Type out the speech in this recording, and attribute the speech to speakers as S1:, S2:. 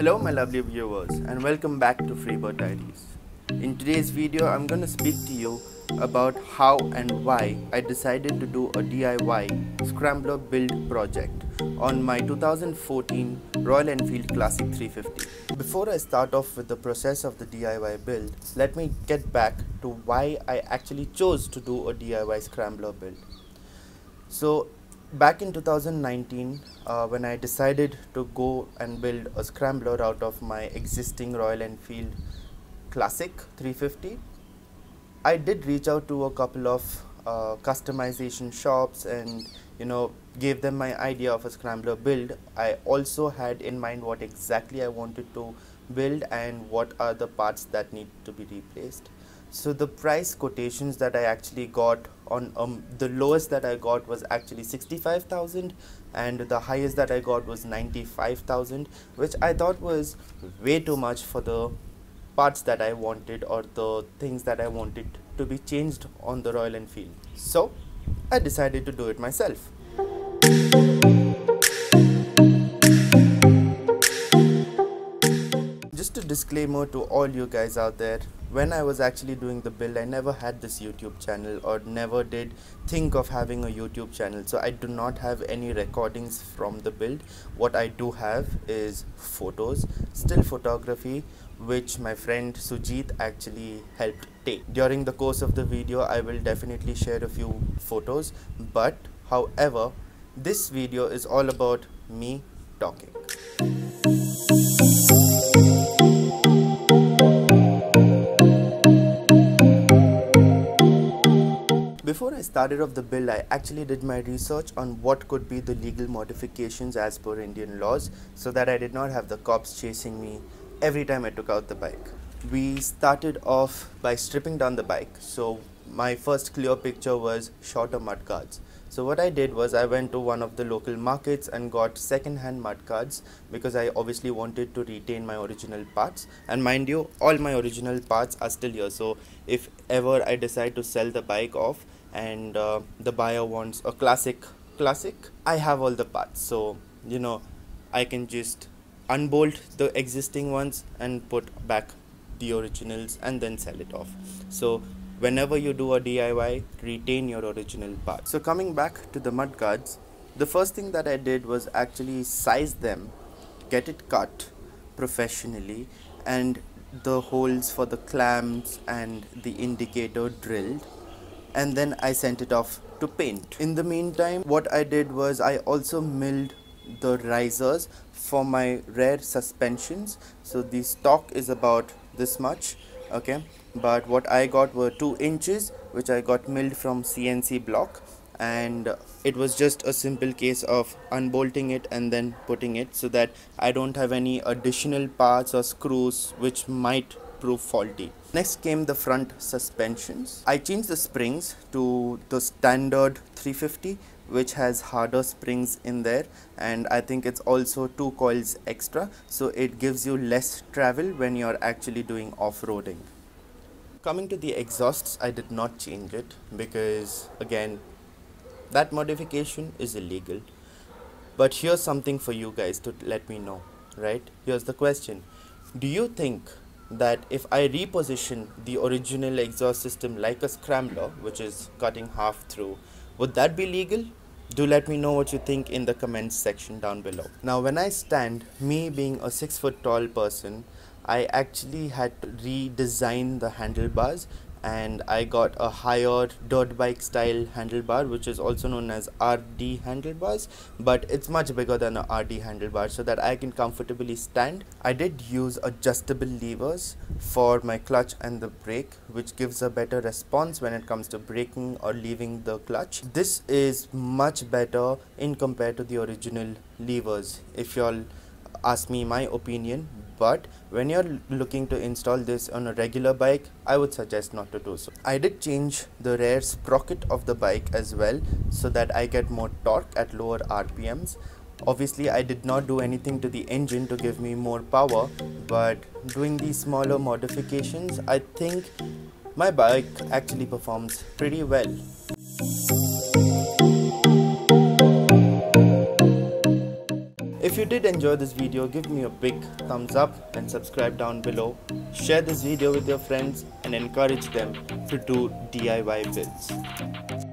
S1: my lovely viewers and welcome back to Freebird Diaries. In today's video I'm going to speak to you about how and why I decided to do a DIY scrambler build project on my 2014 Royal Enfield Classic 350. Before I start off with the process of the DIY build, let me get back to why I actually chose to do a DIY scrambler build. So back in 2019 uh, when I decided to go and build a scrambler out of my existing Royal Enfield Classic 350 I did reach out to a couple of uh, customization shops and you know gave them my idea of a scrambler build. I also had in mind what exactly I wanted to build and what are the parts that need to be replaced so the price quotations that I actually got on um, the lowest that I got was actually 65,000 and the highest that I got was 95,000 which I thought was way too much for the parts that I wanted or the things that I wanted to be changed on the Royal Enfield. So I decided to do it myself. Disclaimer to all you guys out there when I was actually doing the build, I never had this YouTube channel or never did think of having a YouTube channel. So I do not have any recordings from the build. What I do have is photos, still photography, which my friend Sujit actually helped take. During the course of the video, I will definitely share a few photos. But however, this video is all about me talking. Before I started off the build, I actually did my research on what could be the legal modifications as per Indian laws so that I did not have the cops chasing me every time I took out the bike. We started off by stripping down the bike. So my first clear picture was shorter mud guards. So what I did was I went to one of the local markets and got second-hand mud guards because I obviously wanted to retain my original parts and mind you all my original parts are still here so if ever I decide to sell the bike off and uh, the buyer wants a classic classic. I have all the parts so you know I can just unbolt the existing ones and put back the originals and then sell it off. So whenever you do a DIY retain your original parts so coming back to the mud guards the first thing that I did was actually size them get it cut professionally and the holes for the clamps and the indicator drilled and then I sent it off to paint. In the meantime, what I did was I also milled the risers for my rear suspensions. So the stock is about this much, okay? But what I got were 2 inches, which I got milled from CNC block and it was just a simple case of unbolting it and then putting it so that I don't have any additional parts or screws which might prove faulty. Next came the front suspensions. I changed the springs to the standard 350 which has harder springs in there and I think it's also two coils extra so it gives you less travel when you're actually doing off-roading. Coming to the exhausts, I did not change it because again that modification is illegal. But here's something for you guys to let me know, right? Here's the question. Do you think that if I reposition the original exhaust system like a scrambler, which is cutting half through, would that be legal? Do let me know what you think in the comments section down below. Now when I stand, me being a 6 foot tall person, I actually had to redesign the handlebars and I got a higher dirt bike style handlebar which is also known as RD handlebars but it's much bigger than a RD handlebar so that I can comfortably stand. I did use adjustable levers for my clutch and the brake which gives a better response when it comes to braking or leaving the clutch. This is much better in compared to the original levers if y'all ask me my opinion but when you're looking to install this on a regular bike I would suggest not to do so. I did change the rear sprocket of the bike as well so that I get more torque at lower RPMs obviously I did not do anything to the engine to give me more power but doing these smaller modifications I think my bike actually performs pretty well. You did enjoy this video, give me a big thumbs up and subscribe down below. Share this video with your friends and encourage them to do DIY builds.